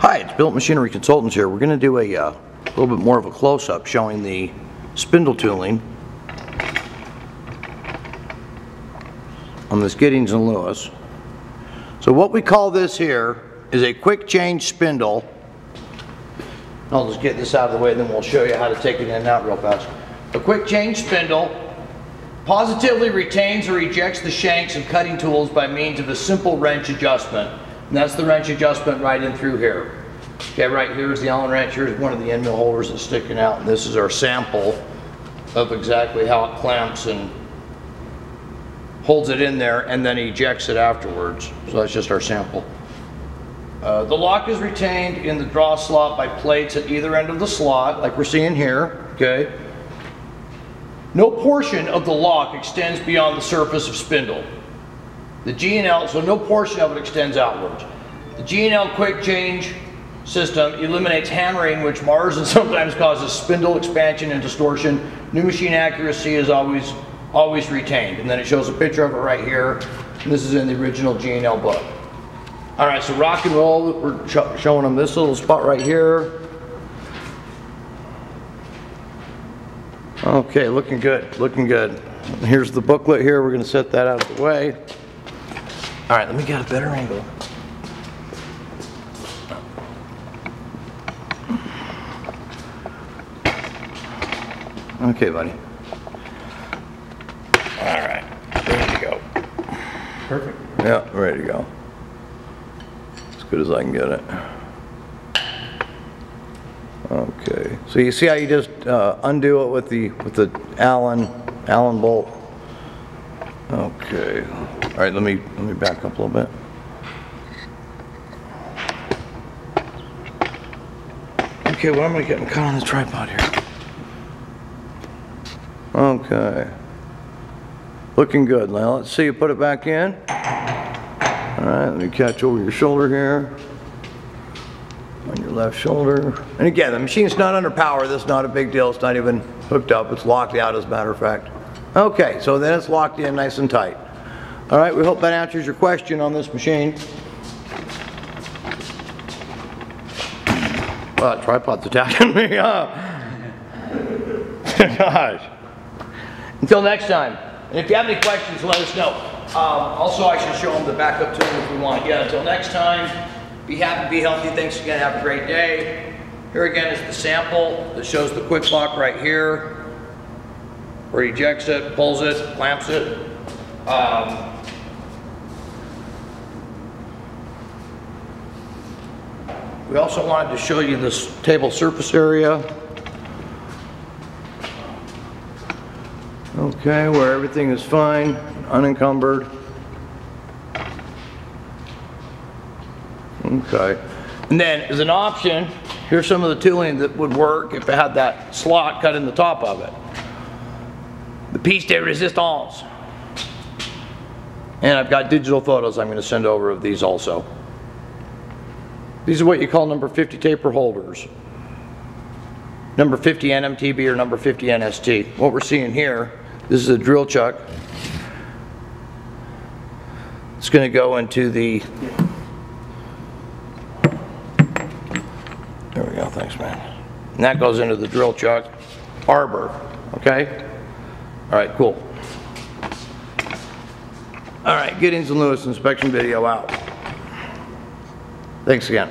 Hi, it's Bill Machinery Consultants here. We're going to do a uh, little bit more of a close-up showing the spindle tooling on this Giddings and Lewis. So what we call this here is a quick change spindle. I'll just get this out of the way, then we'll show you how to take it in and out real fast. A quick change spindle positively retains or ejects the shanks of cutting tools by means of a simple wrench adjustment. And that's the wrench adjustment right in through here. Okay, right here is the Allen wrench. Here's one of the end mill holders that's sticking out. And this is our sample of exactly how it clamps and holds it in there and then ejects it afterwards. So that's just our sample. Uh, the lock is retained in the draw slot by plates at either end of the slot, like we're seeing here, okay? No portion of the lock extends beyond the surface of spindle. The G&L, so no portion of it extends outwards. The G&L quick change system eliminates hammering which mars and sometimes causes spindle expansion and distortion. New machine accuracy is always always retained. And then it shows a picture of it right here. And this is in the original G&L book. All right, so rock and roll, we're sh showing them this little spot right here. Okay, looking good, looking good. Here's the booklet here, we're gonna set that out of the way. All right, let me get a better angle. Okay, buddy. All right, ready to go. Perfect. Yeah, ready to go. As good as I can get it. Okay, so you see how you just uh, undo it with the, with the Allen, Allen bolt? Okay, all right, let me, let me back up a little bit. Okay, what am I getting caught on the tripod here? Okay. Looking good. Now let's see you put it back in. All right, let me catch over your shoulder here. On your left shoulder. And again, the machine's not under power. This is not a big deal. It's not even hooked up. It's locked out as a matter of fact. Okay, so then it's locked in nice and tight. All right, we hope that answers your question on this machine. Well, that tripod's attacking me? Gosh. Until next time. And if you have any questions, let us know. Um, also, I should show them the backup tool if we want. Yeah, until next time, be happy, be healthy. Thanks again. Have a great day. Here again is the sample that shows the quick lock right here, where he ejects it, pulls it, clamps it. Um, we also wanted to show you this table surface area. Okay, where everything is fine, unencumbered. Okay. And then as an option, here's some of the tooling that would work if it had that slot cut in the top of it. The piece de resistance. And I've got digital photos I'm going to send over of these also. These are what you call number 50 taper holders. Number 50 NMTB or number 50 NST. What we're seeing here this is a drill chuck. It's going to go into the. There we go. Thanks, man. And that goes into the drill chuck arbor. Okay. All right. Cool. All right. Giddings and Lewis inspection video out. Thanks again.